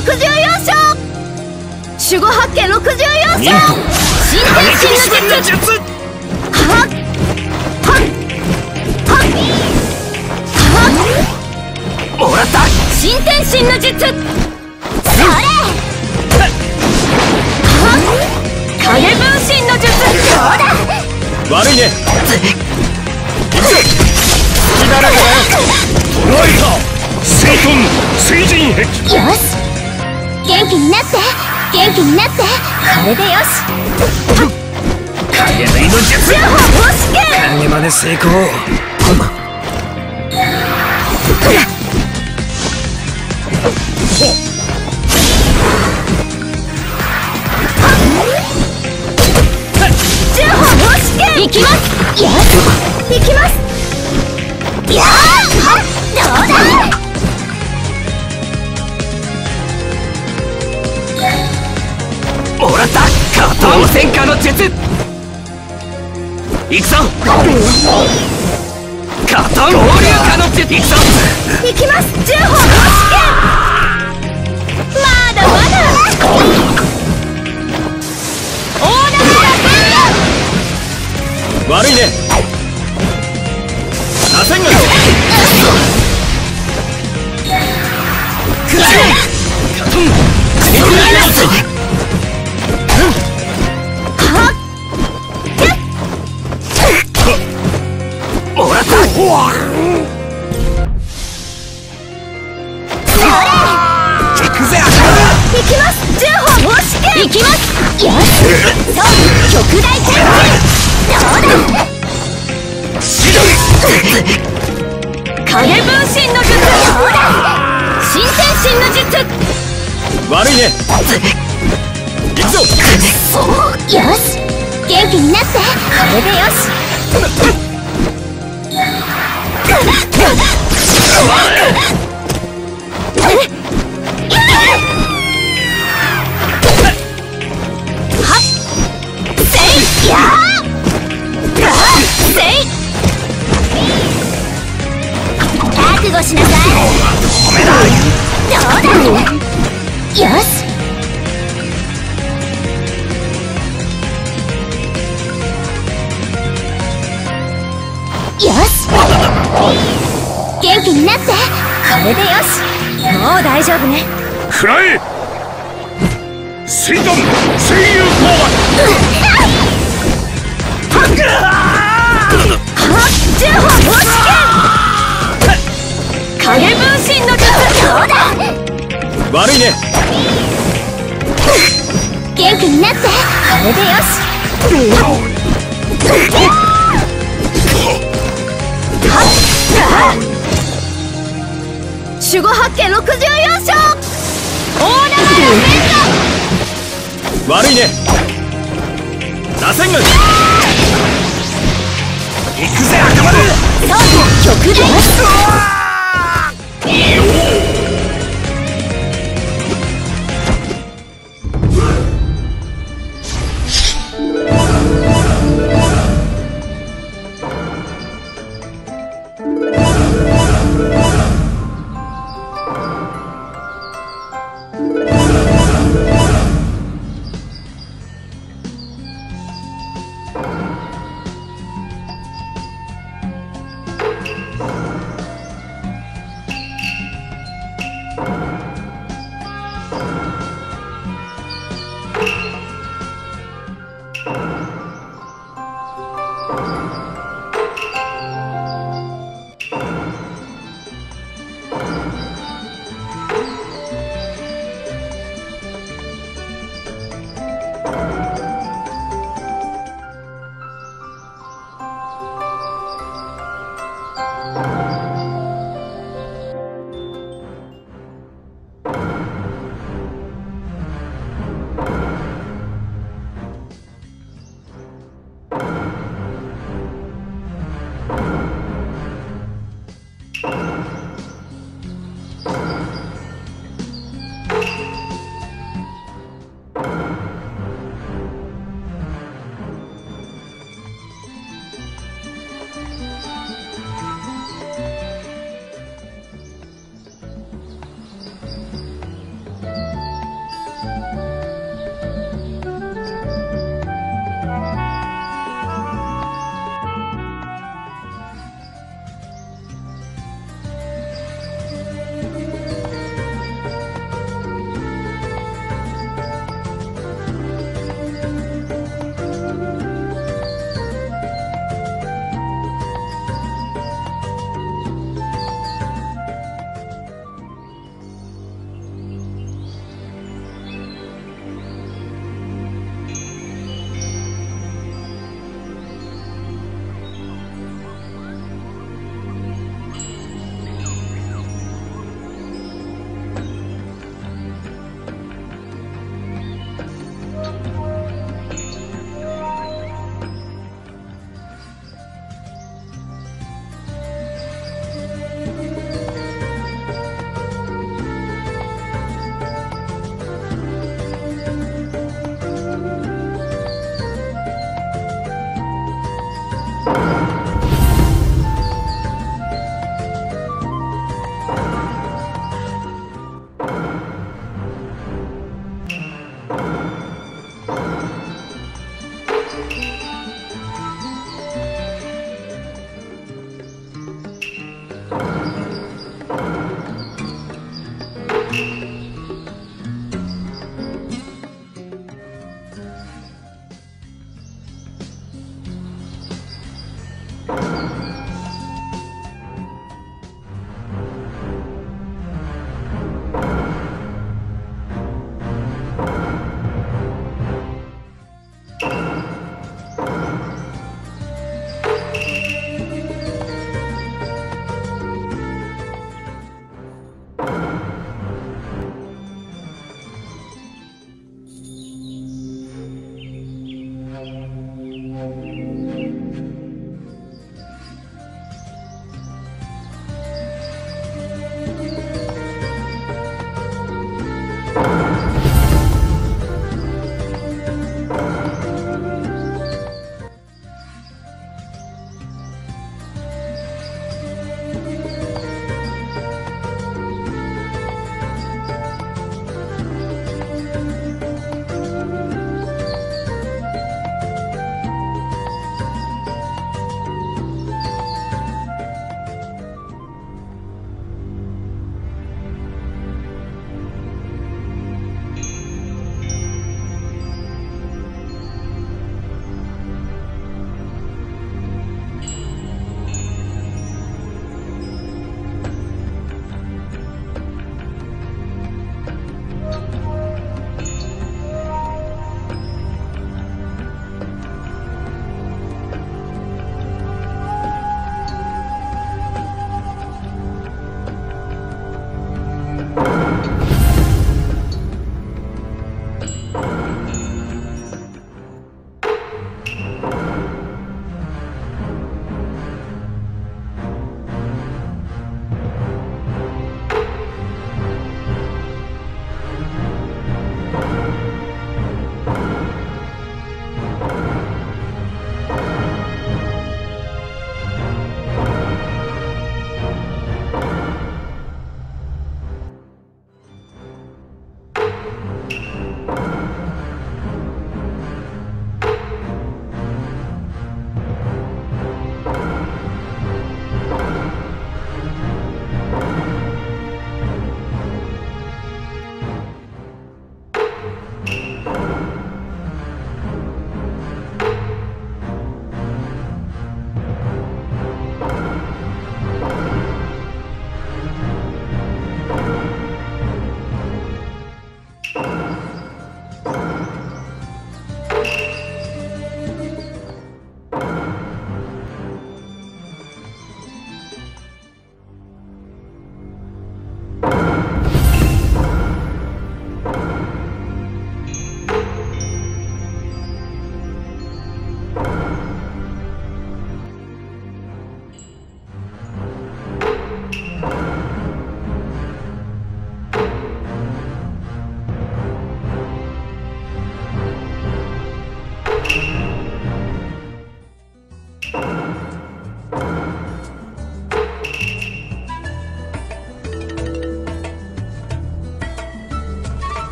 64勝守護八景64勝新天神の術はっはっはっはっもらった新天神の術それ。影分身の術どうだ。悪いね隙だらけだよ。捉えた水遁水神壁。よし。元気になって元気になって。これでよし。影影真似成功。両方方式行きます。よし行きます。やーどうだ？加藤戦火の術。行くぞ。加藤合流化の術。行くぞ。行きます。両方方式まだ。まだオーダー悪いね螺旋がも悪いね。行くぞ。よし。元気になって。これでよし。しなさいどうだよし。よし。元気になって。これでよし。もう大丈夫ね。食らえ水遁水流交はっ十歩方式影分身の術。どうだ番悪いね。元気になってこれでよし守護八景64勝オーダー悪いね。螺旋が行くぜ赤丸。そう極大牛